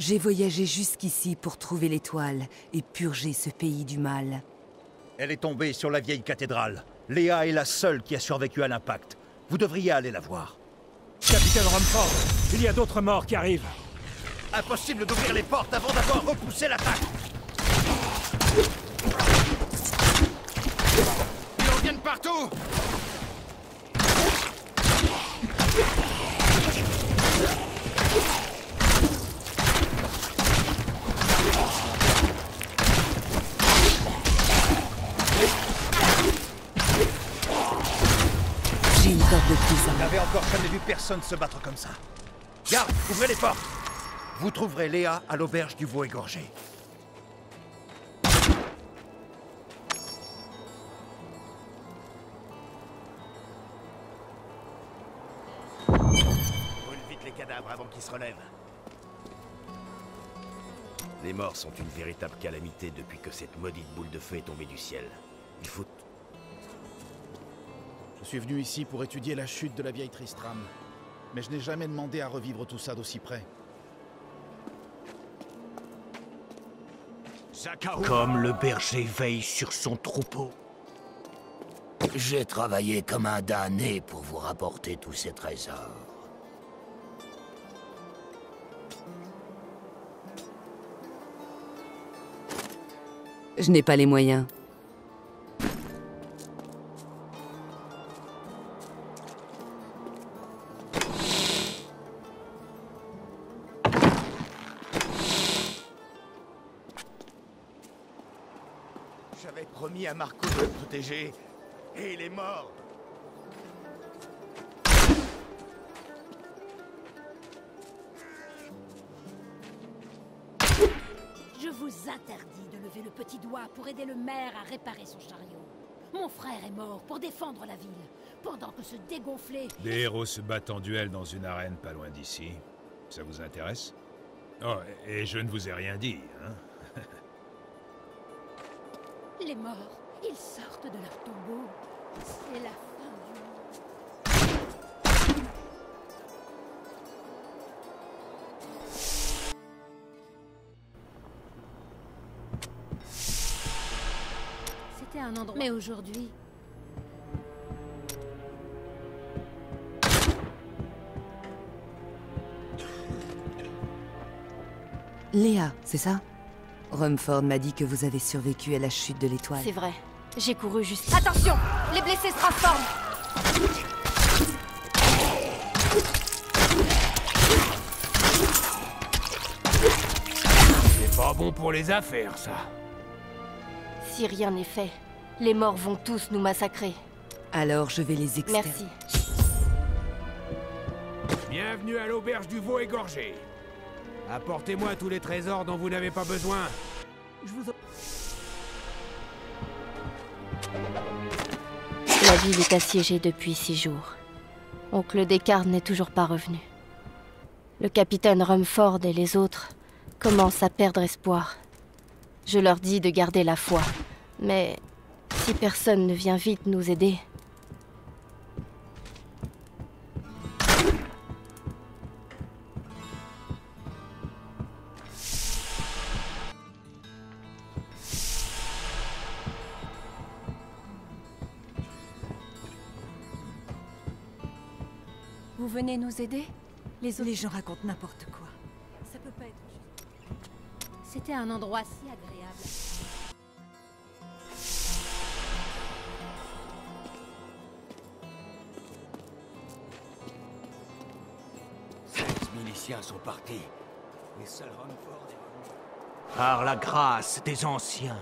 J'ai voyagé jusqu'ici pour trouver l'étoile et purger ce pays du mal. Elle est tombée sur la vieille cathédrale. Léa est la seule qui a survécu à l'impact. Vous devriez aller la voir. Capitaine Rumford, il y a d'autres morts qui arrivent. Impossible d'ouvrir les portes avant d'avoir repoussé l'attaque Ils en viennent partout J'ai une Vous n'avez encore jamais vu personne se battre comme ça. Garde, ouvrez les portes Vous trouverez Léa à l'auberge du veau égorgé. Brûle vite les cadavres avant qu'ils se relèvent. Les morts sont une véritable calamité depuis que cette maudite boule de feu est tombée du ciel. Il faut... Je suis venu ici pour étudier la chute de la vieille Tristram. Mais je n'ai jamais demandé à revivre tout ça d'aussi près. Comme le berger veille sur son troupeau. J'ai travaillé comme un damné pour vous rapporter tous ces trésors. Je n'ai pas les moyens. J'avais promis à Marco de le protéger. Et il est mort Je vous interdis de lever le petit doigt pour aider le maire à réparer son chariot. Mon frère est mort pour défendre la ville, pendant que ce dégonflé... Des héros se battent en duel dans une arène pas loin d'ici. Ça vous intéresse? Oh, et je ne vous ai rien dit, hein Morts, ils sortent de leur tombeau. C'est la fin du monde. C'était un endroit... Mais aujourd'hui... Léa, c'est ça? Rumford m'a dit que vous avez survécu à la chute de l'étoile. C'est vrai. J'ai couru juste... Attention Les blessés se transforment C'est pas bon pour les affaires, ça. Si rien n'est fait, les morts vont tous nous massacrer. Alors je vais les exterminer. Merci. Bienvenue à l'auberge du veau égorgé. Apportez-moi tous les trésors dont vous n'avez pas besoin. Je vous... La ville est assiégée depuis six jours. Oncle Descartes n'est toujours pas revenu. Le capitaine Rumford et les autres commencent à perdre espoir. Je leur dis de garder la foi, mais si personne ne vient vite nous aider, Vous venez nous aider Les autres... Les gens racontent n'importe quoi. Ça peut pas être juste. C'était un endroit si agréable. Miliciens sont partis. Et seul Rumford est revenu. Par la grâce des anciens,